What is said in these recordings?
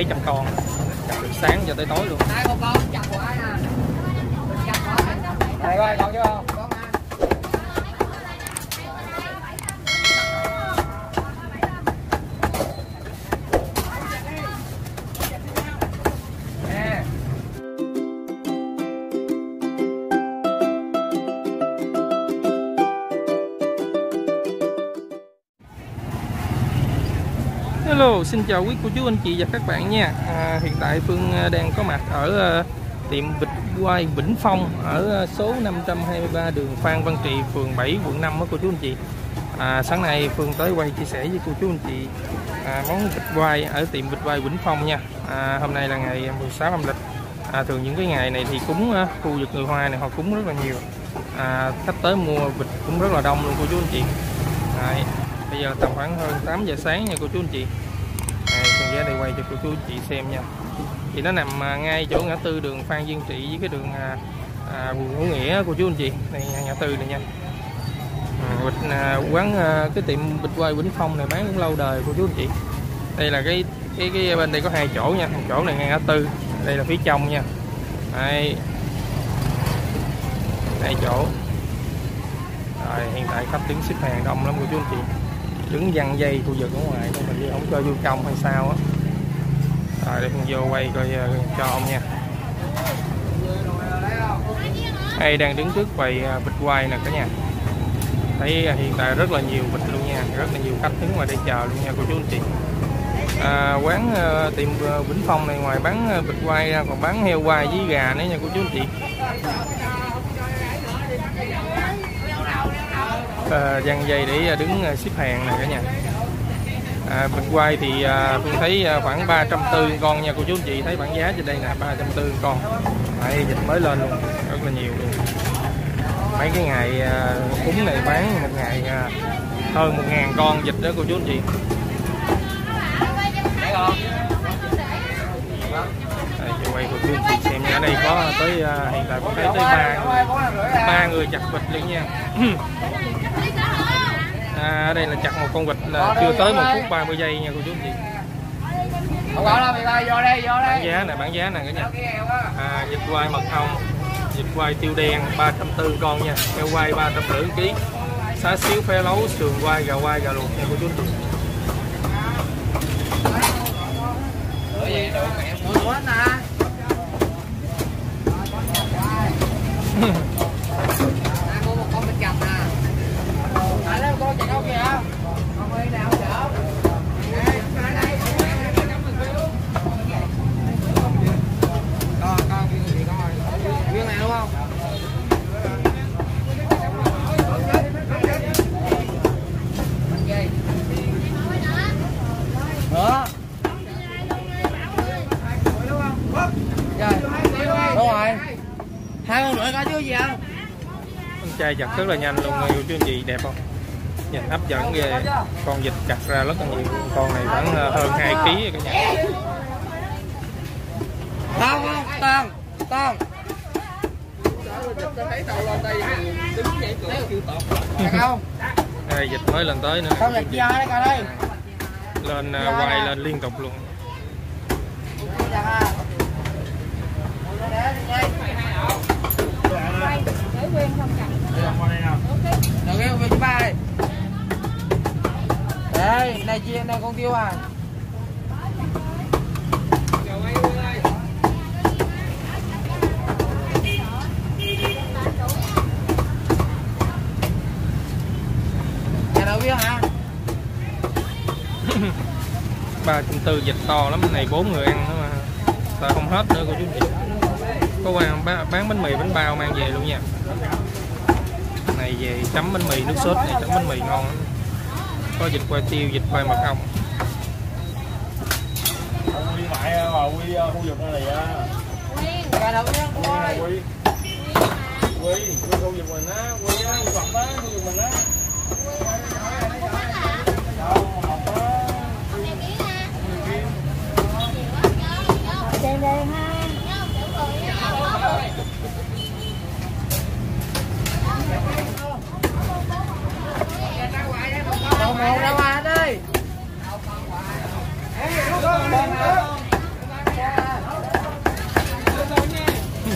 mấy trăm con chặt từ sáng cho tới tối luôn Đây con chặt của ai nè. Chặt của ai? Này coi còn chưa không? Hello, xin chào quý cô chú anh chị và các bạn nha. À, Hiện tại Phương à, đang có mặt ở à, tiệm vịt quay Vĩnh Phong ở à, số 523 đường Phan Văn Trị, phường 7, quận 5 đó cô chú anh chị. À, Sáng nay Phương tới quay chia sẻ với cô chú anh chị à, món vịt quay ở tiệm vịt quay Vĩnh Phong nha. À, Hôm nay là ngày 16 âm lịch. À, Thường những cái ngày này thì cúng khu vực người Hoa này họ cúng rất là nhiều. À, Khách tới mua vịt cũng rất là đông luôn cô chú anh chị. Đấy, Bây giờ tầm khoảng hơn 8 giờ sáng nha cô chú anh chị. Đây, con ghé đây quay cho cô chú anh chị xem nha. Thì nó nằm à, ngay chỗ ngã tư đường Phan Diên Trị với cái đường à, à, Bùi Hữu Nghĩa cô chú anh chị. Này ngã tư này nha. À, bịch à, quán à, cái tiệm bịch quay Vĩnh Phong này bán cũng lâu đời cô chú anh chị. Đây là cái cái cái bên đây có hai chỗ nha. Một chỗ này ngã tư đây là phía trong nha. Đây. Hai chỗ. Rồi hiện tại khách đứng xếp hàng đông lắm cô chú anh chị đứng văng dây khu vực ở ngoài thôi mình không cho vô trong hay sao á. Rồi để con vô quay coi ờ, cho ông nha. Đây đang đứng trước quầy ờ, vịt quay nè cả nhà. Thấy ờ, hiện tại rất là nhiều vịt luôn nha rất là nhiều khách đứng ngoài đây chờ luôn nha cô chú anh chị. À, quán tiệm Vĩnh Phong này ngoài bán ờ, vịt quay ra còn bán heo quay với gà nữa nha cô chú anh chị. Ờ, à, dăng dây để ờ, đứng ờ, xếp hàng nè cả nhà. À, mình quay thì à, Phương thấy à, khoảng 340 con nha. Cô chú anh chị thấy bảng giá trên đây nè 340 con. Đấy, dịch mới lên luôn rất là nhiều luôn. Mấy cái ngày à, cúng này bán một ngày à, hơn 1.000 con dịch đó cô chú anh chị. Đây chị quay cô chú anh chị xem nha. ở đây có tới à, hiện tại có thấy tới ba người Bốn ba người chặt vịt luôn nha à, ở đây là chặt một con vịt là chưa tới một phút 30 giây nha cô chú anh chị. Không có đâu, mày vô đây, vô bán đây. giá này bán giá nè cả nhà. À, vịt quay mật ong vịt quay tiêu đen 340 con nha. Heo quay 350 kg xá xíu phe lấu sườn quay gà quay gà luộc nha cô chú anh chị Rửa gì đồ mẹ mua luôn nè. Đang mua một con vịt gầm nè. Tại đó con chạy đâu kìa. Con ơi nào chở. Con, con, viên gì con ơi. Viên này đúng không? Nữa. Trời, đúng rồi. Hai con rưỡi có chứ gì không? Con trai chặt rất là nhanh luôn. Cô chú anh chị đẹp không? Nhìn hấp dẫn ghê. Con vịt chặt ra rất là nhiều. Con này khoảng ờ, hơn 2 kg cả nhà. Không, toàn. Chặt không? đây vịt mới lên tới nữa. Không chia hai đây coi đây. lên ờ, quay lên liên tục luôn À. Để đi Được cái về thứ ba đây. Đây, này chia này con tiêu à. Nhà đầu viên hả? ba trăm tư vịt to lắm này bốn người ăn nữa mà sợ không hết nữa cô chú chị có quan bán, bán bánh mì bánh bao mang về luôn nha này về chấm bánh mì nước sốt này chấm bánh mì ngon lắm có dịch quay tiêu dịch quay mật ong Ông đi mại vào quy khu vực này á. Quy quy. Khu vực mình á, quy á, quy vật á, khu vực mình á. Đâu, học ha một một ra ngoài đi.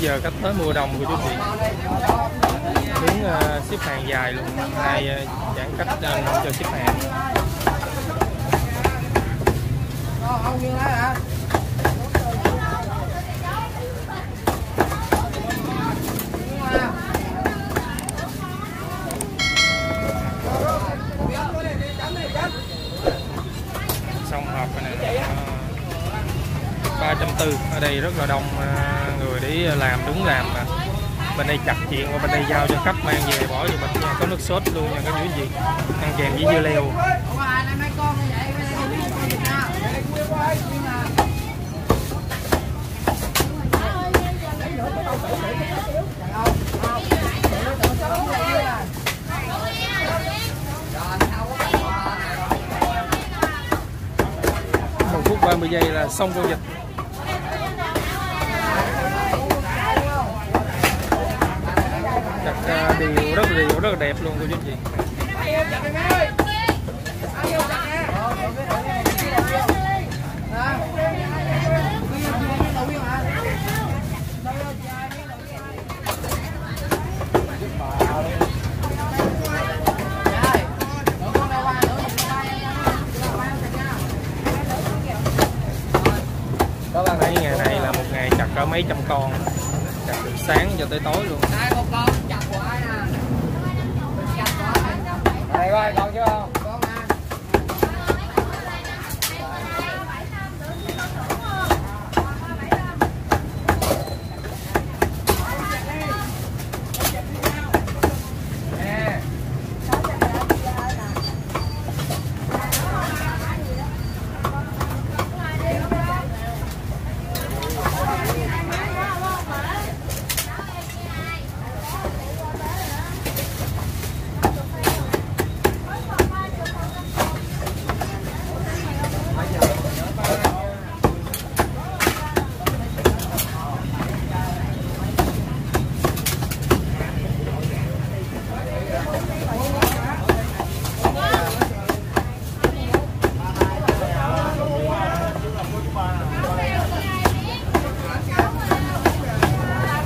giờ cách tới mùa đông của chú chị đứng uh, ờ, xếp hàng dài luôn. Hôm nay uh, giãn cách nên không cho xếp hàng. Đây rất là đông à, người để làm đứng làm mà. Bên đây chặt chuyện qua bên đây giao cho khách mang về bỏ vô bịch có nước sốt luôn nha, có những gì. Ăn kèm với dưa leo. Một phút 30 giây là xong công dịch. Chặt rất là rất là đẹp luôn cô chú chị Các bạn thấy ngày này là một ngày chặt có mấy trăm con, chặt từ sáng cho tới tối luôn Đây một con chặt của ai nè. Chặt của ai? Đây coi, còn chưa không? Con nè. Nè.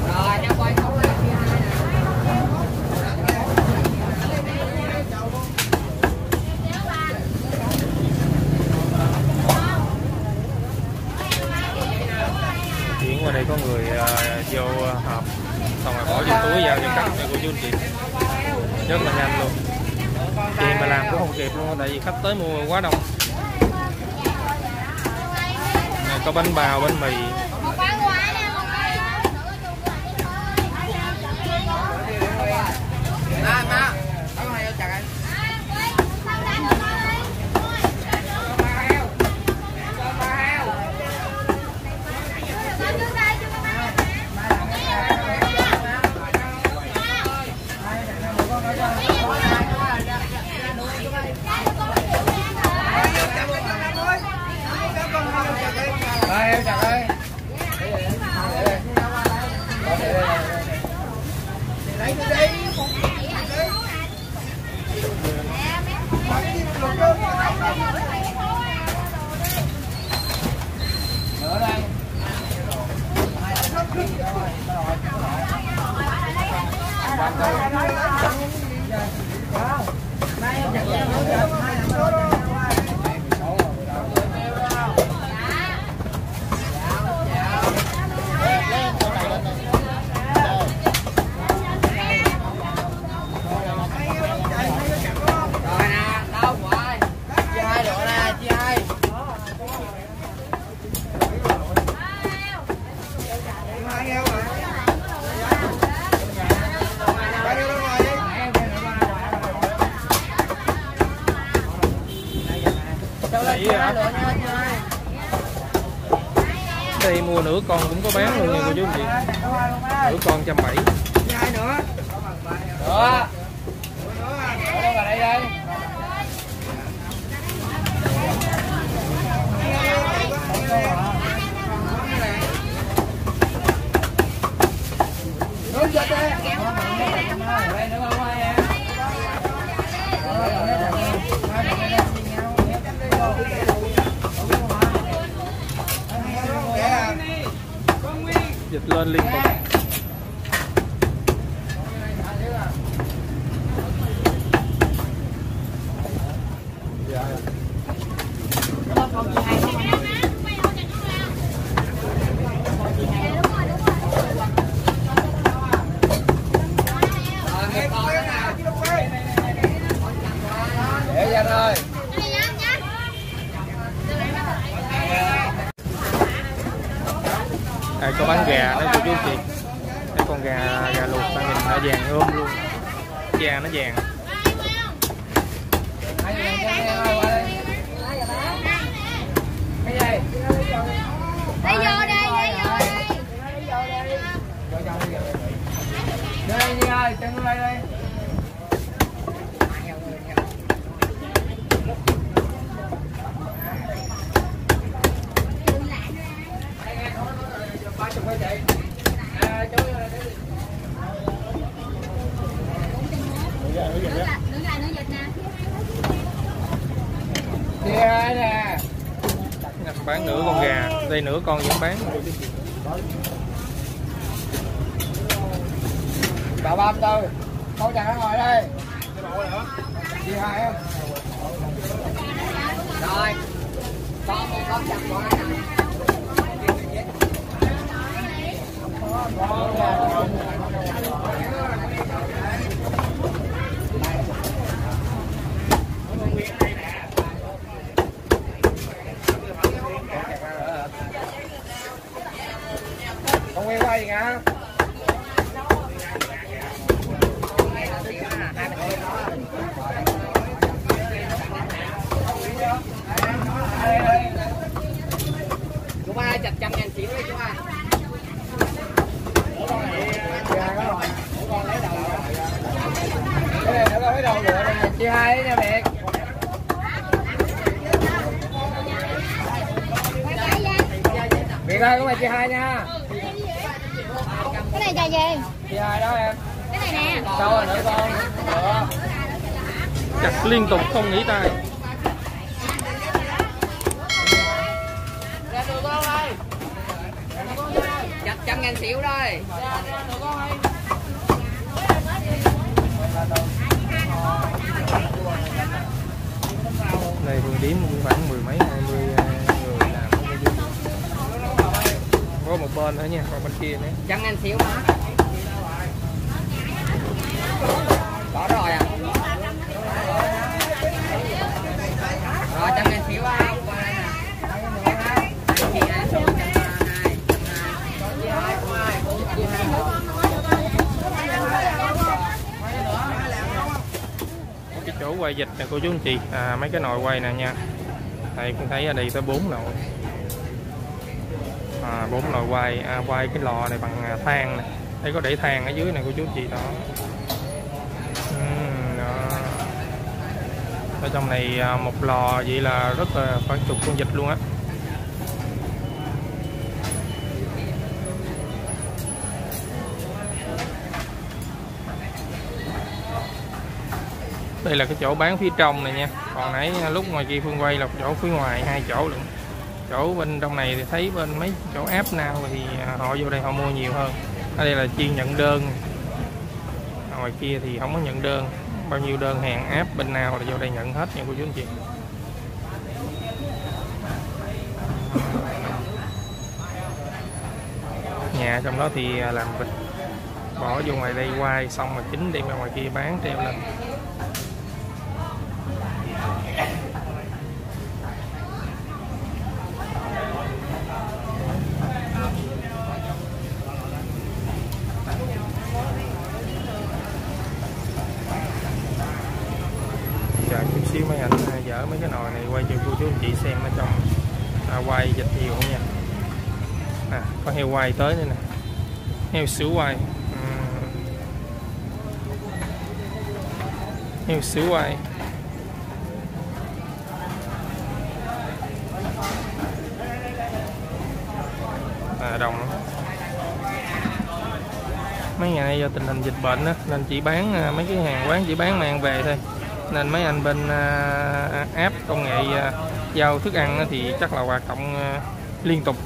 Rồi, em quay không lên kia hai nè. chuyển qua đây có người à, vô hộp xong rồi bỏ vô túi giao cho khách cho cô chú anh chị rất là nhanh luôn chị mà làm cũng không kịp luôn tại vì khách tới mua quá đông Này, có bánh bao bánh mì Má, má. Có con này vô chặt anh. Đây, em chặt ơi. Lấy đi đi. Nữa đây. Rồi nè, đâu của ai? Chia hai độ nè, chia hai. Cho lên Đấy chia à. hai độ nha, chia hai. đây mua nửa con cũng có bán luôn nha cô chú anh chị. Nửa con trăm bảy. Hai nữa. Đó. Ở đâu vào đây đây? Đúng rồi đây. Đây nữa không ai em? dịch lên liên tục chị cái con gà gà luộc ta nhìn nó vàng ôm luôn da nó vàng Hai người đàn em ơi, qua đây. Cái gì? Lấy vô đây, lấy vô đây. Vô trong đi. Đưa đây Nhi ơi, chân đây đây. Nữa nè. Bán nửa con gà đây nửa con vẫn bán Bà ba tư. Câu đây. Đi hai em. Rồi. Con một con chặt bỏ đây. Không nghe quay gì hả? Chú ba chặt trăm ngàn xỉu đi chú ba. Cái này nó có cái đầu này, chia hai nha mẹ. Việt ơi, có mày chia hai nha. Cái này dài gì? Chia hai đó em. Cái này nè. Đâu rồi nữa con? Được. chặt liên tục không nghỉ tay Chặt trăm ngàn xỉu đây này thường điểm cũng khoảng mười mấy, hai mươi à, người làm có một bên nữa nha, còn bên kia nữa. Chẳng anh xíu mà Có rồi à? Rồi trăm ngàn xỉu không? Qua đây nè. Chị hai số trăm hai. Chị hai, chị hai, chị hai. cái chỗ quay dịch nè cô chú anh chị. À, mấy cái nồi quay nè nha. Đây cũng thấy ở đây tới bốn nồi. À, bốn nồi quay. À, quay cái lò này bằng à, than nè. Đây có để than ở dưới này cô chú anh chị đó. Đó. ở trong này à, một lò vậy là rất là khoảng chục con vịt luôn á. Đây là cái chỗ bán phía trong này nha. Còn nãy à, lúc ngoài kia phương quay là chỗ phía ngoài, hai chỗ luôn chỗ bên trong này thì thấy bên mấy chỗ app nào thì à, họ vô đây họ mua nhiều hơn. Ở đây là chuyên nhận đơn. Ngoài kia thì không có nhận đơn. Bao nhiêu đơn hàng app bên nào là vô đây nhận hết nha cô chú anh chị. Nhà trong đó thì à, làm vịt. Bỏ vô ngoài đây quay xong rồi chính đem ra ngoài kia bán treo lên chờ chút xíu mấy anh à, dỡ mấy cái nồi này quay cho cô chú anh chị xem ở trong à, quay dịch nhiều không nha à, có heo quay tới đây nè. Heo sữa quay. Ừ. Heo sữa quay. À đông lắm. Mấy ngày nay do tình hình dịch bệnh á, nên chỉ bán à, mấy cái hàng quán chỉ bán mang về thôi. Nên mấy anh bên à, app công nghệ à, giao thức ăn thì chắc là hoạt động liên tục.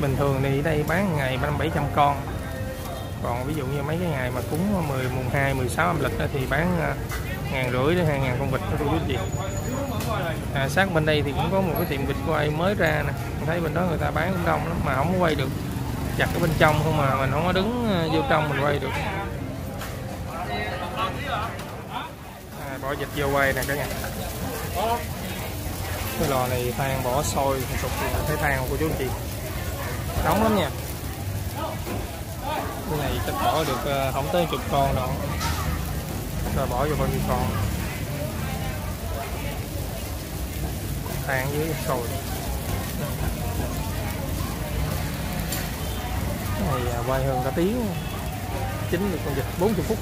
Bình thường thì ở đây bán ngày ba bảy trăm con. Còn ví dụ như mấy cái ngày mà cúng 10 mùng 2 16 âm lịch thì bán à, ngàn rưỡi đến hai ngàn con vịt của quý chú à, sát bên đây thì cũng có một cái tiệm vịt quay mới ra nè. Mình thấy bên đó người ta bán cũng đông lắm mà không có quay được. Chặt ở bên trong không mà mình không có đứng à, vô trong mình quay được. À, bỏ vịt vô quay nè cả nhà. Cái lò này than bỏ sôi sụp thấy than của chú anh chị nóng lắm nha. Cái này chắc bỏ được ờ, không tới chục con đâu. Rồi bỏ vô bao nhiêu con. Tan dưới sồi. Cái này ờ, quay hơn cả tiếng. Chín được con vịt 40 phút.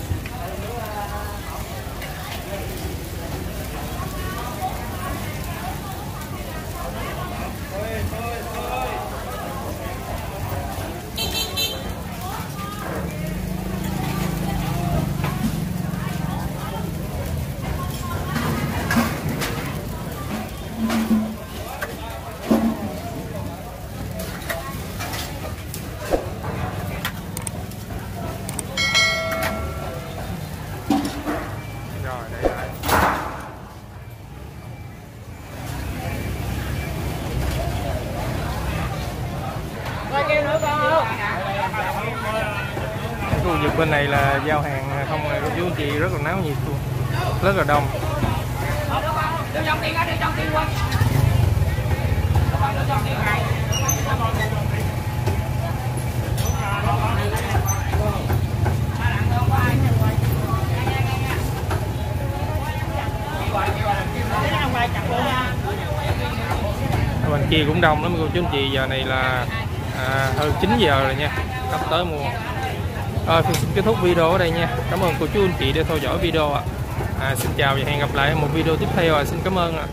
rồi bên này là giao hàng không à, cô chú anh chị rất là náo nhiệt luôn. Rất là đông. Ở bên kia cũng đông lắm cô. Chú anh chị giờ này là à, hơn 9 giờ rồi nha. Sắp tới mua Ờ, rồi Phương xin kết thúc video ở đây nha. Cảm ơn cô chú anh chị đã theo dõi video ạ. À, xin chào và hẹn gặp lại ở một video tiếp theo ạ. Xin cảm ơn ạ.